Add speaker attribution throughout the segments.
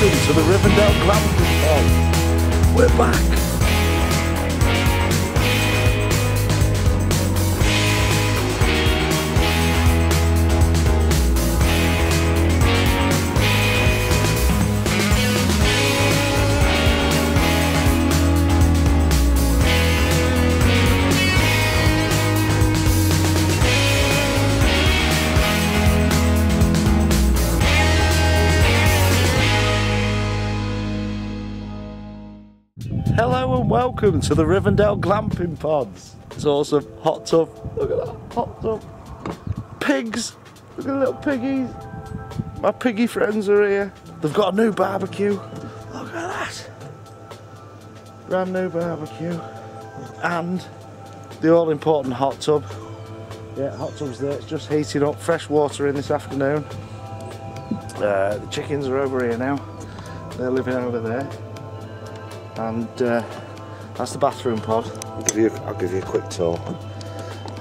Speaker 1: welcome to the Rivendell Pod. We're back. Welcome to the Rivendell Glamping Pods. It's awesome. Hot tub. Look at that. Hot tub. Pigs. Look at the little piggies. My piggy friends are here. They've got a new barbecue. Look at that. Brand new barbecue. And the all important hot tub. Yeah, hot tub's there. It's just heating up. Fresh water in this afternoon. Uh, the chickens are over here now. They're living over there and uh, that's the bathroom pod. I'll give you I'll give you a quick tour.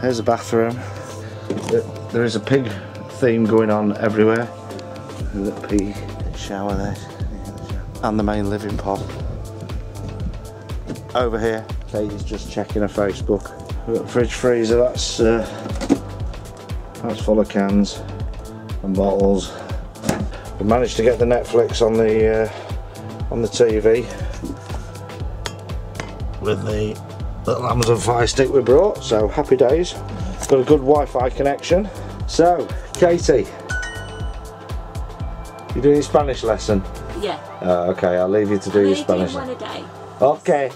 Speaker 1: Here's the bathroom. There is a pig theme going on everywhere. A little pig shower there, and the main living pod. Over here, Katie's just checking her Facebook. We've got fridge freezer. That's uh, that's full of cans and bottles. We managed to get the Netflix on the uh, on the TV with the little Amazon Fire Stick we brought, so happy days. Got a good Wi-Fi connection. So, Katie, you doing your Spanish lesson?
Speaker 2: Yeah.
Speaker 1: Uh, okay, I'll leave you to do
Speaker 2: I'm
Speaker 1: your Spanish.
Speaker 2: doing one a day.
Speaker 1: Okay,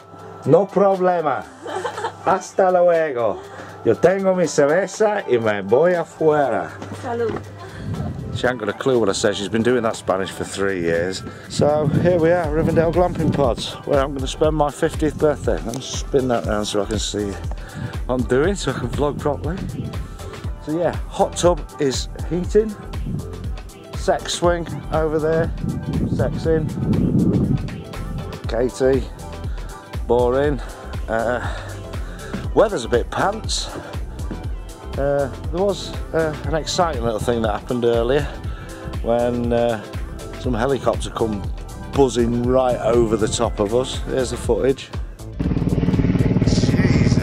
Speaker 1: no problema. Hasta luego. Yo tengo mi cerveza y me voy afuera.
Speaker 2: Salud.
Speaker 1: She ain't got a clue what I said. She's been doing that Spanish for three years. So here we are, Rivendell Glamping Pods, where I'm going to spend my 50th birthday. Let me spin that round so I can see what I'm doing, so I can vlog properly. So yeah, hot tub is heating. Sex swing over there. Sex in. Katie. Boring. Uh, weather's a bit pants. Uh, there was uh, an exciting little thing that happened earlier when uh, some helicopter come buzzing right over the top of us. Here's the footage. Jesus.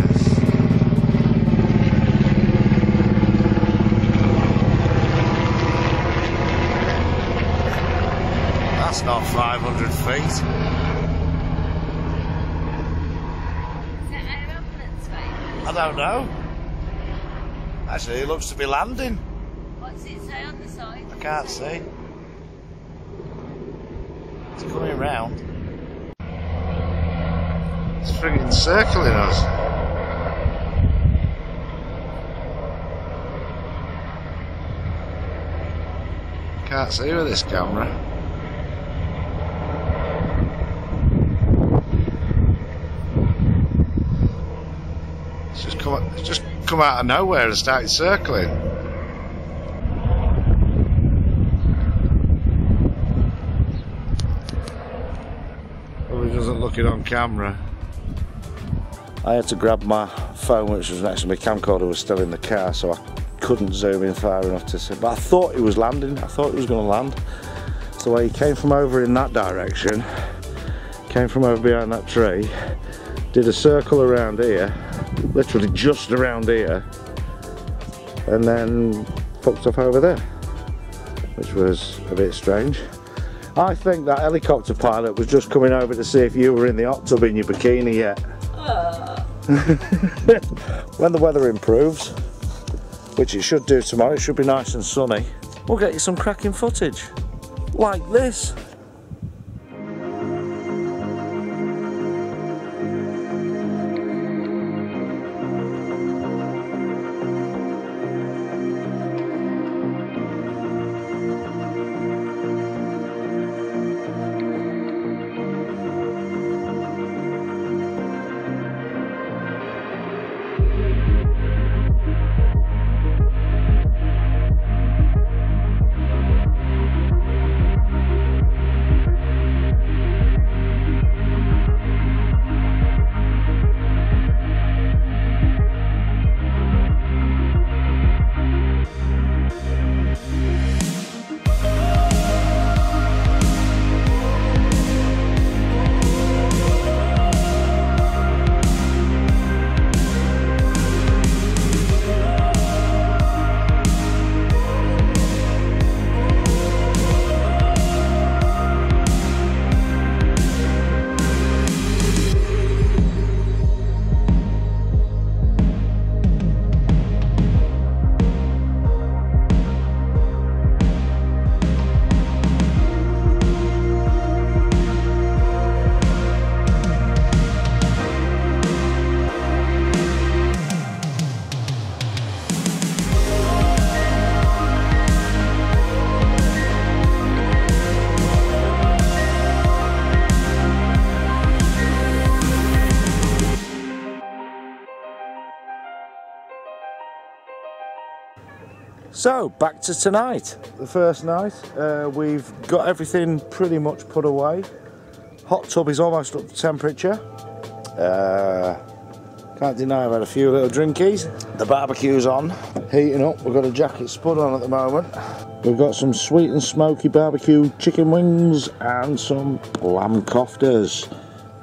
Speaker 1: That's not 500 feet.
Speaker 2: Is that aeroplane's?
Speaker 1: I don't know. Actually, it looks to be landing.
Speaker 2: What's it say on the side?
Speaker 1: I can't see. It's coming round. It's frigging circling us. Can't see with this camera. It's just come, it's just come out of nowhere and started circling. Probably doesn't look it on camera. I had to grab my phone, which was next to my camcorder, was still in the car, so I couldn't zoom in far enough to see. But I thought it was landing. I thought it was going to land. So he came from over in that direction, came from over behind that tree, did a circle around here, literally just around here, and then fucked off over there, which was a bit strange. I think that helicopter pilot was just coming over to see if you were in the hot tub in your bikini yet. when the weather improves, which it should do tomorrow, it should be nice and sunny, we'll get you some cracking footage. Like this. So, back to tonight. The first night, uh, we've got everything pretty much put away. Hot tub is almost up to temperature. Uh, can't deny I've had a few little drinkies. The barbecue's on, heating up. We've got a jacket spud on at the moment. We've got some sweet and smoky barbecue chicken wings and some lamb koftas.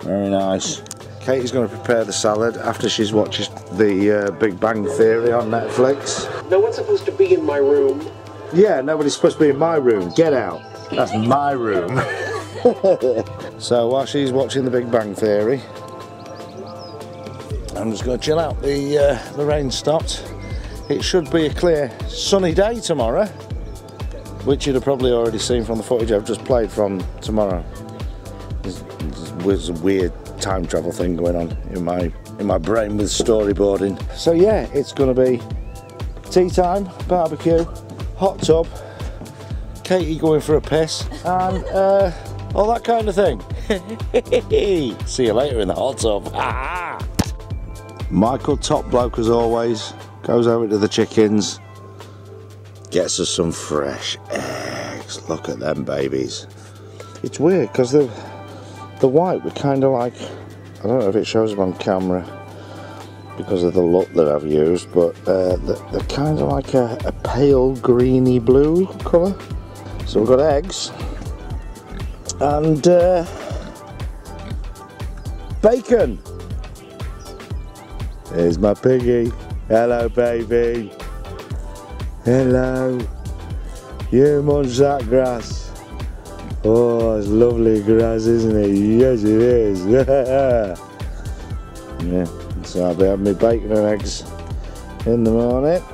Speaker 1: Very nice. Katie's going to prepare the salad after she's watched the uh, Big Bang Theory on Netflix.
Speaker 3: No one's supposed to be in my room.
Speaker 1: Yeah, nobody's supposed to be in my room. Get out. That's my room. so while she's watching the Big Bang Theory, I'm just going to chill out. The uh, the rain stopped. It should be a clear, sunny day tomorrow, which you'd have probably already seen from the footage I've just played from tomorrow. There's, there's a weird time travel thing going on in my in my brain with storyboarding. So yeah, it's to be tea time, barbecue, hot tub, Katie going for a piss, and uh, all that kind of thing. See you later in the hot tub. Michael, top bloke as always, goes over to the chickens, gets us some fresh eggs. Look at them babies. It's weird because the the white were kind of like I don't know if it shows up on camera because of the look that I've used, but uh, they're kind of like a, a pale greeny blue colour. So we've got eggs and uh, bacon. Here's my piggy. Hello, baby. Hello. You munch that grass. Oh, it's lovely grass, isn't it? Yes, it is. yeah. So I'll be having my bacon and eggs in the morning.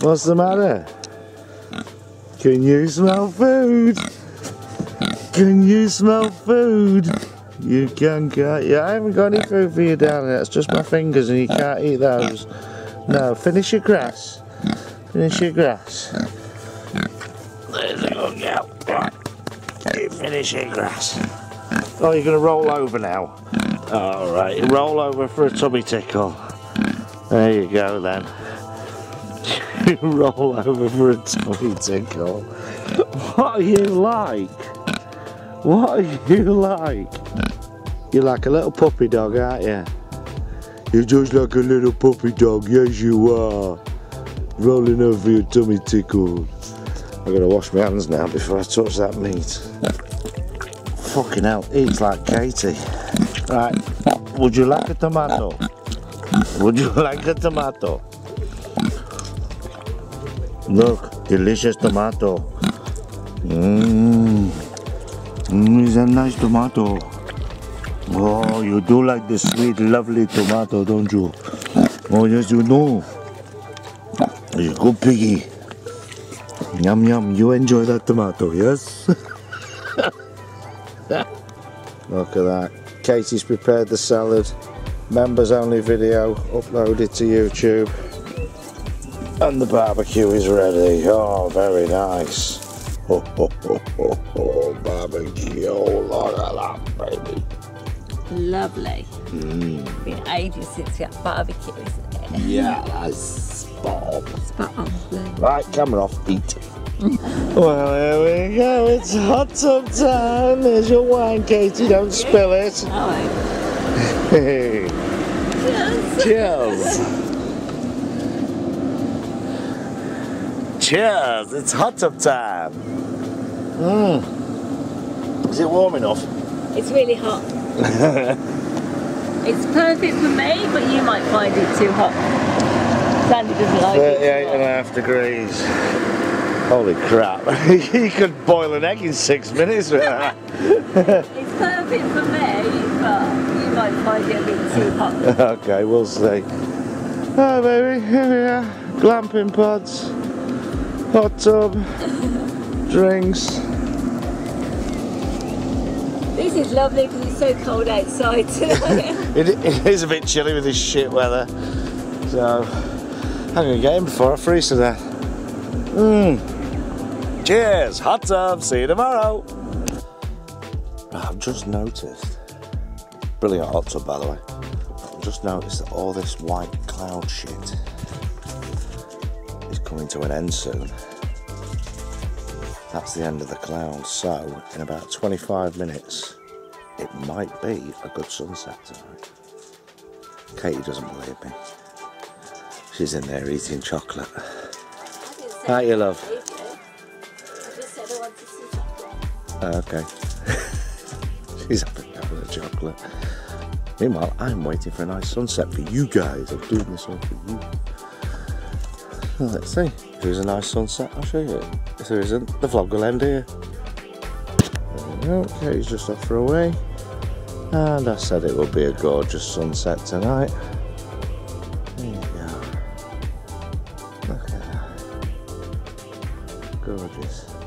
Speaker 1: What's the matter? Can you smell food? Can you smell food? You can, can't you? I haven't got any food for you down there. It's just my fingers and you can't eat those. No, finish your grass. Finish your grass. There's a good girl. Right. You finish your grass. Oh, you're going to roll over now. All right, roll over for a tummy tickle. There you go then. roll over for a tummy tickle. What are you like? What are you like? You're like a little puppy dog, aren't you? You're just like a little puppy dog, yes you are. Rolling over your tummy tickle. I've got to wash my hands now before I touch that meat. Fucking hell, eats like Katie. Right, would you like a tomato? Would you like a tomato? Look, delicious tomato. Mmm. Mmm, it's a nice tomato. Oh, you do like the sweet, lovely tomato, don't you? Oh, yes, you know. A good piggy. Yum, yum. You enjoy that tomato, yes? Look at that. Katie's prepared the salad. Members only video uploaded to YouTube. And the barbecue is ready. Oh, very nice. Oh, oh, oh, oh, oh, barbecue. Look at that, baby.
Speaker 2: Lovely.
Speaker 1: Mm.
Speaker 2: Been ages since we had barbecue, isn't it?
Speaker 1: Yeah, that's spot on.
Speaker 2: Spot
Speaker 1: Right, camera off, eat. well, here we go. It's hot tub time. There's your wine, Katie. Don't spill it. Hey,
Speaker 2: yes.
Speaker 1: cheers. Cheers. It's hot tub time. Mmm. Is it warm enough?
Speaker 2: It's really hot. it's perfect for me, but you might find it too hot. Sandy doesn't like
Speaker 1: 38 and a half degrees. Holy crap. you could boil an egg in six minutes with that.
Speaker 2: It's perfect for me, but you might find it a bit too hot.
Speaker 1: okay, we'll see. Oh, baby, here we are. Glamping pods, hot tub, drinks.
Speaker 2: This is lovely because it's so cold outside.
Speaker 1: It, it is a bit chilly with this shit weather. So, I'm to get in before I freeze to death. Mmm. Cheers, hot tub, see you tomorrow. I've just noticed. Brilliant hot tub, by the way. I've just noticed that all this white cloud shit is coming to an end soon. That's the end of the clouds, so in about 25 minutes, it might be a good sunset tonight. Katie doesn't believe me. She's in there eating chocolate.
Speaker 2: Didn't
Speaker 1: you love. Okay. She's having a having a chocolate. Meanwhile, I'm waiting for a nice sunset for you guys. I'm doing this all for you. Let's see. If there's a nice sunset, I'll show you. If there isn't, the vlog will end here. There. Katie's just off for a way. And I said it would be a gorgeous sunset tonight. Go.